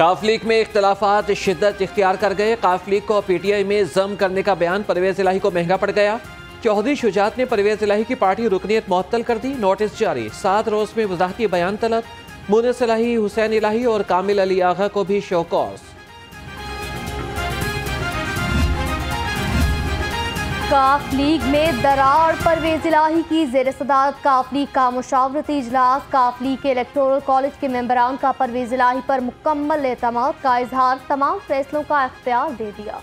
काफ league में इख्तलाफात, शिद्दत इख्तियार कर गए। काफ लीग को पी टी आई में जम करने का बयान परवेज इलाही को महँगा पड़ गया। चौधरी शुजात ने परवेज इलाही की पार्टी रुकनीत मअतल कर दी। नोटिस जारी। सात रोज में वजाहती बयान तलब। मुनस इलाही, हुसैन इलाही और कामिल अली आगा को भी शोकॉस काफ लीग में दरार परवेज इलाही की जेर सदारत काफ लीग का मुशावरती इजलास, काफ लीग के इलेक्टोरल कॉलेज के मेम्बरान का परवेज इलाही पर मुकम्मल एतमाद का इजहार। तमाम फैसलों का अख्तियार दे दिया।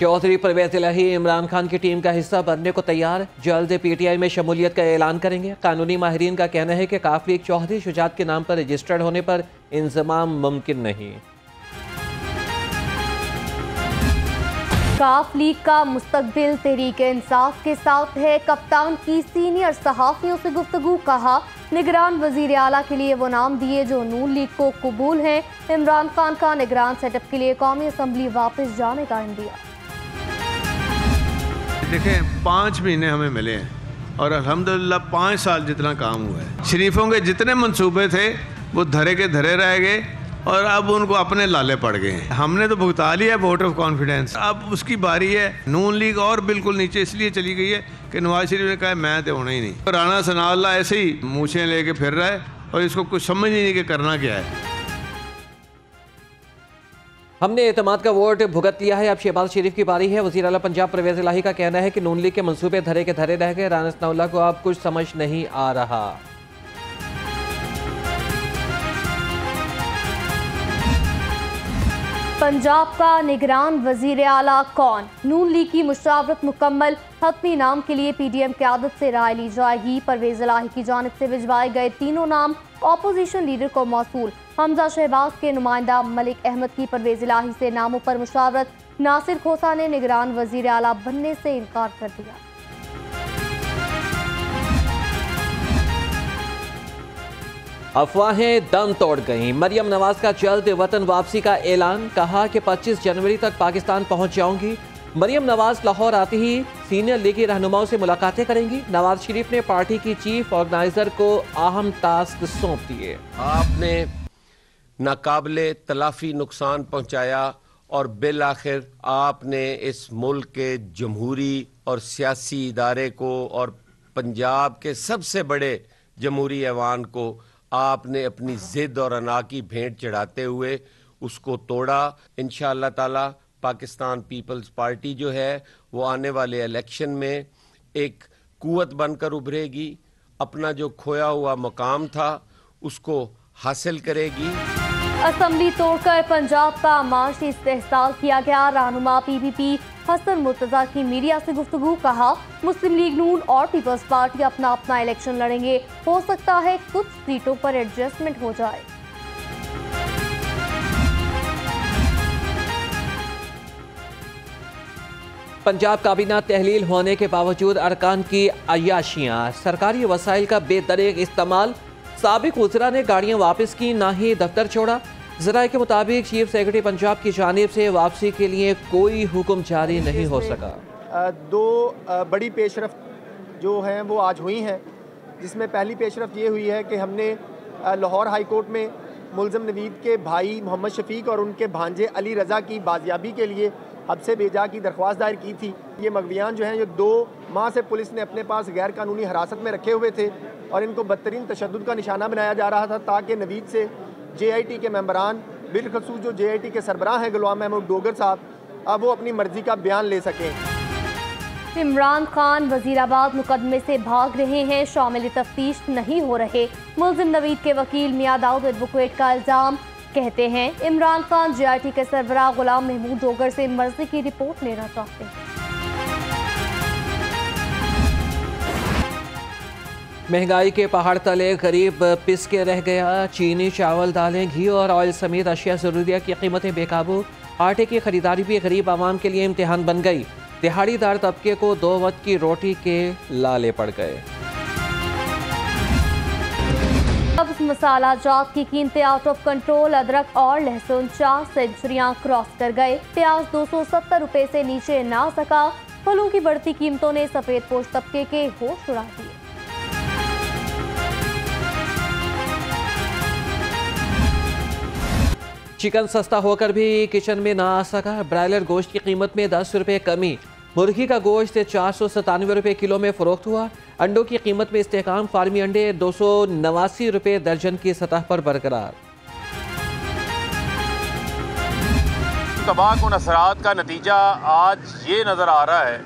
चौधरी परवेज इलाही इमरान खान की टीम का हिस्सा बनने को तैयार। जल्द पीटीआई में शमूलियत का ऐलान करेंगे। कानूनी माहरीन का कहना है कि काफ लीग चौधरी शुजात के नाम पर रजिस्टर्ड होने पर इंजमाम मुमकिन नहीं। काफ लीग का मुस्तकबिल तहरीक इंसाफ के साथ है। कप्तान की सीनियर सहाफ़ियों से गुफ्तगू, कहा, निगरान वज़ीर अला के लिए वो नाम दिए जो नून लीग को कबूल हैं। इमरान खान का निगरान सेटअप के लिए कौमी असम्बली वापस जाने का इंडिया देखें, पाँच महीने हमें मिले हैं और अल्हम्दुलिल्लाह पाँच साल जितना काम हुआ है। शरीफों के जितने मनसूबे थे, वो धरे के धरे रह गए। और अब उनको अपने लाले पड़ गए हमने तो भुगता लिया वोट ऑफ़ कॉन्फिडेंस अब उसकी बारी है। नून लीग और बिल्कुल नीचे, इसलिए चली गई है कि नवाज़ शरीफ ने कहा, मैं तो होना ही नहीं। राना सनाल्ला ऐसे ही मूछें लेके फिर रहा है और इसको कुछ समझ ही नहीं कि करना क्या है। हमने एतमाद का वोट भुगत लिया है। अब शहबाज शरीफ की बारी है। वजी अला पंजाब परवेज इलाही का कहना है कि नून लीग के मंसूबे धरे के धरे रह गए। राना सनाउल्ला को अब कुछ समझ नहीं आ रहा। पंजाब का निगरान वज़ीर आला कौन? नून लीग की मुशावरत मुकम्मल, हतमी नाम के लिए पीडीएम क्यादत से राय ली जाएगी। परवेज इलाही की जानब से भिजवाए गए तीनों नाम अपोजिशन लीडर को मौसू। हमजा शहबाज के नुमाइंदा मलिक अहमद की परवेज इलाही से नामों पर मुशावरत। नासिर खोसा ने निगरान वज़ीर आला बनने से इनकार कर दिया। अफवाहें दम तोड़ गईं। मरियम नवाज़ का जल्द वतन वापसी का ऐलान। कहा कि 25 जनवरी तक पाकिस्तान पहुँच जाऊँगी। मरियम नवाज़ लाहौर आते ही सीनियर लीगी रहनुमाओं से मुलाकातें करेंगी। नवाज़ शरीफ ने पार्टी की चीफ ऑर्गेनाइजर को अहम टास्क सौंप दिए। आपने नाकाबले तलाफी नुकसान पहुँचाया और बिल आखिर आपने इस मुल्क के जमहूरी और सियासी इदारे को और पंजाब के सबसे बड़े जमहूरी ऐवान को आपने अपनी जिद और अना की भेंट चढ़ाते हुए उसको तोड़ा। इन ताला पाकिस्तान पीपल्स पार्टी जो है, वो आने वाले इलेक्शन में एक कुत बनकर उभरेगी। अपना जो खोया हुआ मकाम था, उसको हासिल करेगी। असम्बली तोड़कर पंजाब का मार्च इस्तेसाल किया गया। रहनुमा पीपीपी हसन मुर्तजा की मीडिया से गुफ्तगू, कहा, मुस्लिम लीग नून और पीपल्स पार्टी अपना अपना इलेक्शन लड़ेंगे। हो सकता है कुछ सीटों पर एडजस्टमेंट हो जाए। पंजाब काबीना तहलील होने के बावजूद अरकान की अयाशियाँ सरकारी वसाइल का बेतरेक इस्तेमाल सबक वजरा ने गाड़ियाँ वापस की ना ही दफ्तर छोड़ा। जराए के मुताबिक चीफ सेक्रेटरी पंजाब की जानब से वापसी के लिए कोई हुक्म जारी नहीं हो सका। दो बड़ी पेशरफ जो हैं वो आज हुई हैं जिसमें पहली पेशरफ ये हुई है कि हमने लाहौर हाई कोर्ट में मुलजम नवीद के भाई मोहम्मद शफीक और उनके भांजे अली रज़ा की बाजियाबी के लिए हद से बेजा की दरख्वास्त दायर की थी। ये मगवियान जो हैं, ये दो माह से पुलिस ने अपने पास गैर कानूनी हिरासत में रखे हुए थे और इनको बदतरीन तशद का निशाना बनाया जा रहा था ताकि नवीद से जे आई टी के मेम्बरान बिलखसूस जो जे आई टी के सरबराह हैं, गुलाम महमूद डोगर साहब, अब वो अपनी मर्ज़ी का बयान ले सकें। इमरान खान वजीराबाद मुकदमे से भाग रहे हैं, शामिल तफ्तीश नहीं हो रहे। मुलजिम नवीद के वकील मियाँ दाऊद एडवोकेट का इल्ज़ाम कहते हैं, Imran Khan J I T के सरबराह गुलाम महमूद डोगर से मर्ज़ी की रिपोर्ट लेना चाहते हैं। महँगाई के पहाड़ तले गरीब पिस के रह गया, चीनी, चावल, दालें, घी और ऑयल समेत अशिया ज़रूरिया की कीमतें बेकाबू। आटे की खरीदारी भी गरीब आवाम के लिए इम्तिहान बन गई। दिहाड़ीदार तबके को दो वक्त की रोटी के लाले पड़ गए। मसाला जात की कीमतें आउट ऑफ़ कंट्रोल अदरक और लहसुन चार सेंचुरियाँ क्रॉस कर गए। प्याज दो सौ सत्तर रुपए से नीचे ना सका। फलों की बढ़ती कीमतों ने सफ़ेद पोष तबके के होश उड़ा दिए। चिकन सस्ता होकर भी किचन में ना आ सका। ब्रायलर गोश्त की कीमत में दस रुपये कमी। मुर्गी का गोश्त चार सौ सतानवे रुपये किलो में फरोख्त हुआ। अंडों की कीमत में इस्तेकाम फार्मी अंडे दो सौ नवासी रुपये दर्जन की सतह पर बरकरार। तबाह असरात का नतीजा आज ये नज़र आ रहा है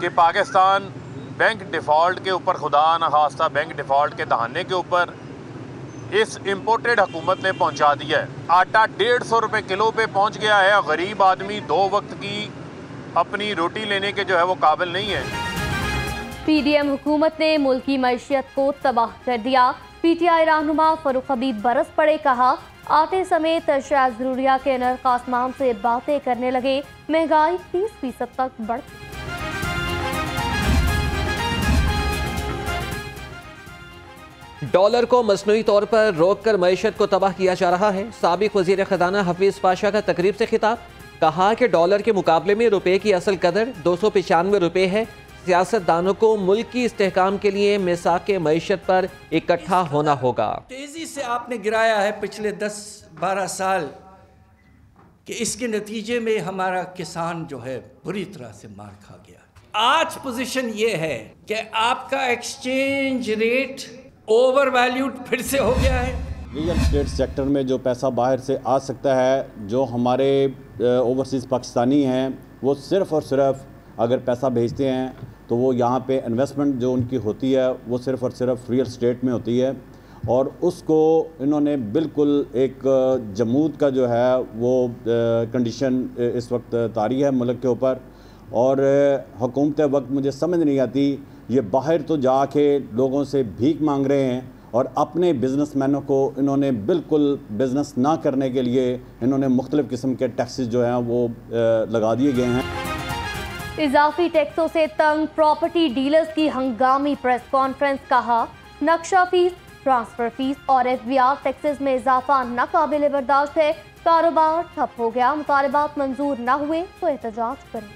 कि पाकिस्तान बैंक डिफ़ॉल्ट के ऊपर, खुदा न खास्ता बैंक डिफ़ॉल्ट के दहाने के ऊपर इस इम्पोर्टेड हुकूमत ने पहुँचा दिया है। आटा डेढ़ सौ रुपये किलो पे पहुँच गया है गरीब आदमी दो वक्त की अपनी रोटी लेने के जो है वो काबिल नहीं है। पीडीएम हुकूमत ने मुल्क की मैशियत को तबाह कर दिया। पीटीआई रहनुमा फरूख हबीब बरस पड़े कहा आटे समेत अशिया जरूरिया के नर्क आसमान से बातें करने लगे। महँगाई तीस फ़ीसद तक बढ़ डॉलर को मसनू तौर पर रोक कर मीशत को तबाह किया जा रहा है। सबक वज़ीर खजाना हफीज पाशा का तकरीब से खिताब। कहा कि डॉलर के मुकाबले में रुपए की असल कदर दो सौ पचानवे रुपये है। सियासतदानों को मुल्क की इस्तेकाम के लिए मिसाक मीशत पर इकट्ठा होना होगा। तेज़ी से आपने गिराया है पिछले दस बारह साल कि इसके नतीजे में हमारा किसान जो है बुरी तरह से मार खा गया। आज पोजीशन ये है कि आपका एक्सचेंज रेट ओवर वैल्यूड फिर से हो गया है। रियल स्टेट सेक्टर में जो पैसा बाहर से आ सकता है जो हमारे ओवरसीज़ पाकिस्तानी हैं, वो सिर्फ़ और सिर्फ़ अगर पैसा भेजते हैं तो वो यहाँ पे इन्वेस्टमेंट जो उनकी होती है, वो सिर्फ़ और सिर्फ़ रियल स्टेट में होती है। और उसको इन्होंने बिल्कुल एक जमूद का जो है, वो कंडीशन इस वक्त तारी है मुल्क के ऊपर। और हुकूमत वक्त मुझे समझ नहीं आती, ये बाहर तो जाके लोगों से भीख मांग रहे हैं और अपने बिजनेसमैनों को इन्होंने बिल्कुल बिज़नेस ना करने के लिए इन्होंने मुख्तलिफ़ किस्म के टैक्सेस जो हैं वो लगा दिए गए हैं। इजाफी टैक्सों से तंग प्रॉपर्टी डीलर्स की हंगामी प्रेस कॉन्फ्रेंस कहा, नक्शा फ़ीस ट्रांसफ़र फ़ीस और एफ़ बी आर टैक्सेस में इजाफा नाकबिल बर्दाश्त है। कारोबार ठप हो गया। मुतालबात मंजूर न हुए तो एहतजाज करें।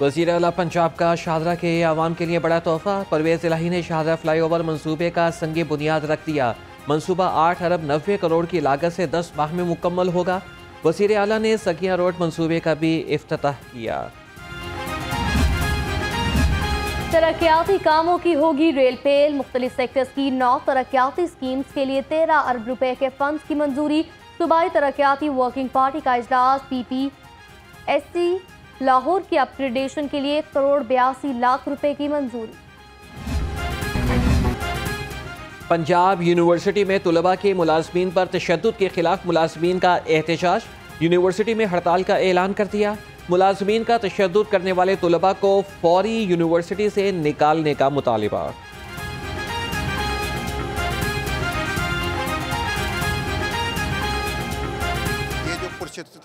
वज़ीर अला पंजाब का शाहरा के आवाम के लिए बड़ा तोहफा। परवेज इलाही ने शाहरा फ्लाई ओवर मनसूबे का संग बुनियाद रख दिया। मनसूबा आठ अरब नब्बे करोड़ की लागत से दस माह में मुकम्मल होगा। वज़ीर अला ने सकिया रोड मनसूबे का भी अफ्ताह किया। तरक्याती कामों की होगी रेल पेल। मुख्तलिफ़ सेक्टर्स की नौ तरक्याती स्कीम्स के लिए तेरह अरब रुपए के फंड की मंजूरी। सूबाई तरक्याती वर्किंग पार्टी का इजलास P P S C Lahore की अपग्रेडेशन के लिए करोड़ बयासी लाख रुपए की मंजूरी। पंजाब यूनिवर्सिटी में तलबा के मुलाजमीन पर तशद के खिलाफ मुलाजमीन का एहतजाज यूनिवर्सिटी में हड़ताल का ऐलान कर दिया। मुलाजमीन का तशद करने वाले तलबा को फौरी यूनिवर्सिटी से निकालने का मुतालबा।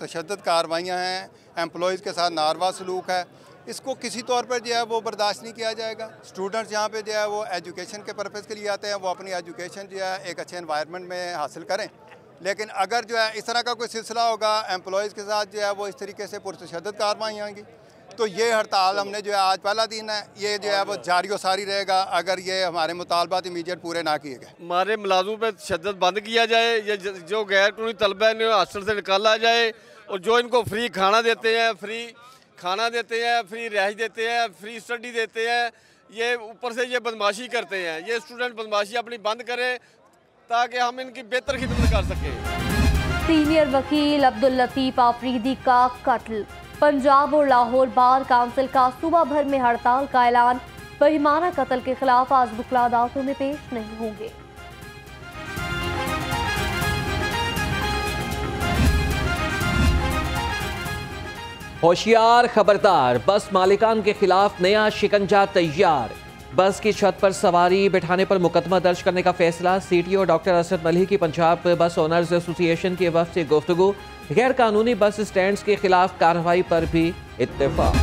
तशद कार्रवाइयाँ हैं एम्प्लॉज़ के साथ नारवा सलूक है। इसको किसी तौर पर जो है वो बर्दाश्त नहीं किया जाएगा। स्टूडेंट्स यहाँ पे जो है वो एजुकेशन के पर्पज़ के लिए आते हैं। वो अपनी एजुकेशन जो है एक अच्छे इन्वायरमेंट में हासिल करें। लेकिन अगर जो है इस तरह का कोई सिलसिला होगा एम्प्लॉज़ के साथ जो है वो इस तरीके से पुरतशद कार्रवाई आएँगी तो ये हड़ताल हमने जो है आज पहला दिन है। ये जो है वो जारी व सारी रहेगा अगर ये हमारे मुतालबात इमीडिएट पूरे ना किए गए। हमारे मुलाजमों पर शदत बंद किया जाए ये जो गैर कानूनी तलबा है हॉस्टल से निकाला जाए और जो इनको फ्री खाना देते हैं फ्री खाना देते हैं फ्री रिहाइश देते हैं फ्री स्टडी देते हैं ये ऊपर से ये बदमाशी करते हैं। ये स्टूडेंट बदमाशी अपनी बंद करें ताकि हम इनकी बेहतर खिदमत कर सकें। सीनियर वकील अब्दुल लतीफ़ आफरीदी का कत्ल। पंजाब और लाहौर बार काउंसिल का सुबह भर में हड़ताल का ऐलान। बहिमाना कत्ल के खिलाफ आज बुकला अदालतों में पेश नहीं होंगे। होशियार खबरदार, बस मालिकान के खिलाफ नया शिकंजा तैयार। बस की छत पर सवारी बिठाने पर मुकदमा दर्ज करने का फैसला। सीटीओ डॉक्टर असद मलिक की पंजाब बस ओनर्स एसोसिएशन के वक्त से गुफ्तु गैर कानूनी बस स्टैंड के खिलाफ कार्रवाई पर भी इत्तेफाक।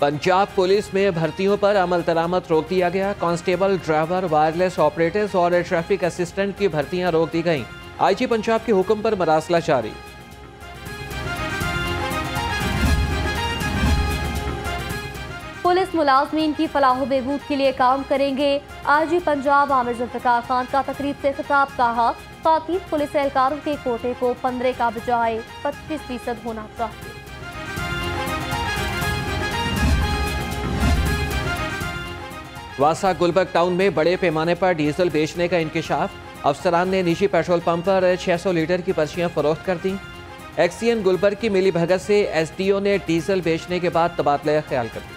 पंजाब पुलिस में भर्तियों पर अमल दरामद रोक दिया गया। कांस्टेबल, ड्राइवर, वायरलेस ऑपरेटर्स और ट्रैफ़िक असिस्टेंट की भर्तियाँ रोक दी गईं। आईजी पंजाब के हुक्म पर मरासला जारी। मुलाजमीन की फलाह बहबूद के लिए काम करेंगे। आरजी पंजाब आमिर जुल्फिकार खान का तकरीब से खिताब कहा खातन पुलिस एहलकारों के कोटे को पंद्रह का बजाय पच्चीस फ़ीसद होना चाहिए वासा गुलबर्ग टाउन में बड़े पैमाने पर डीजल बेचने का इंकशाफ। अफसरान ने निजी पेट्रोल पंप पर 600 लीटर की पर्चियाँ फरोख्त कर दी। एक्सीएन गुलबर्ग की मिली भगत से एसडीओ ने डीजल बेचने के बाद तबादला ख्याल कर दिया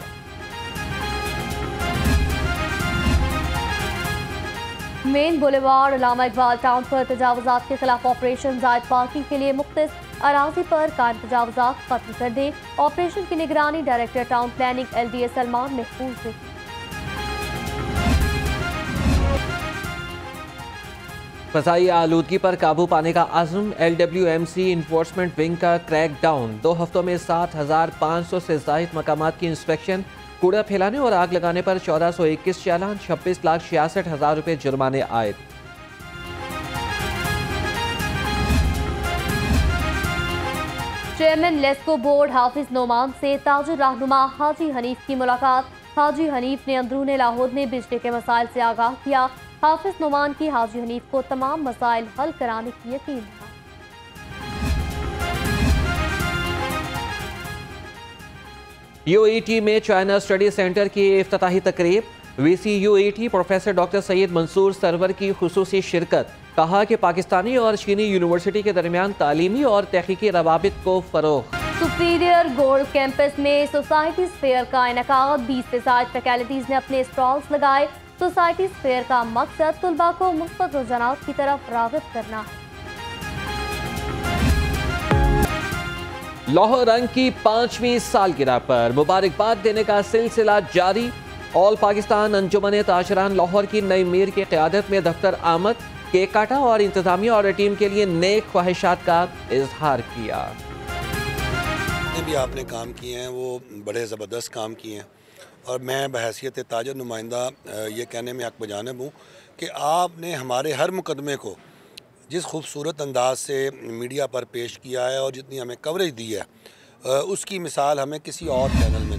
main boulevard Allama Iqbal town पर तजावजात के खिलाफ ऑपरेशन जायद पार्किंग के लिए मुख्त अराजी पर कायम तजावजात खत्म कर दे। ऑपरेशन की निगरानी director town planning L D A Salman Mahfooz ने फसाई आलूदगी पर काबू पाने का आज़म L W M C enforcement wing का क्रैक डाउन दो हफ्तों में सात हज़ार पाँच सौ से जायद मकाम की इंस्पेक्शन कूड़ा फैलाने और आग लगाने पर चौदह सौ इक्कीस चालान, छब्बीस लाख छियासठ हज़ार रुपये जुर्माने आए। चेयरमैन लेस्को बोर्ड हाफिज नोमान से ताजुर रहनुमा हाजी हनीफ की मुलाकात। हाजी हनीफ ने अंदरून लाहौर में बिजली के मसाइल से आगाह किया। हाफिज नुमान की हाजी हनीफ को तमाम मसाइल हल कराने की यकीन। था यूईटी में चाइना स्टडी सेंटर की इफ्ताही तकरीब। V C U E T professor doctor Syed Mansoor Sarwar की खसूसी शिरकत। कहा कि पाकिस्तानी और चीनी यूनिवर्सिटी के दरमियान तालीमी और तहकीकी रवाबित को फ़रोग सुपीरियर गोल्ड कैंपस में सोसाइटी फेयर का इनका बीस से साठ फैकल्टीज ने अपने स्टॉल्स लगाए। सोसाइटी फेयर का मकसद तलबा को मुस्बत रुझान की तरफ़ रागब करना। है लाहौर रंग की पांचवी सालगिरह पर मुबारकबाद देने का सिलसिला जारी। ऑल पाकिस्तान अंजुमन ताशरान लाहौर की नई मीर की क्यादत में दफ्तर आमद। केक काटा और इंतजामिया और टीम के लिए नए ख्वाहिशात का इजहार किया। भी आपने काम किए हैं, वो बड़े ज़बरदस्त काम किए हैं। और मैं बहसीत ताजर नुमाइंदा ये कहने में हक बजानब हूँ कि आपने हमारे हर मुकदमे को जिस खूबसूरत अंदाज से मीडिया पर पेश किया है और जितनी हमें कवरेज दी है उसकी मिसाल हमें किसी और चैनल में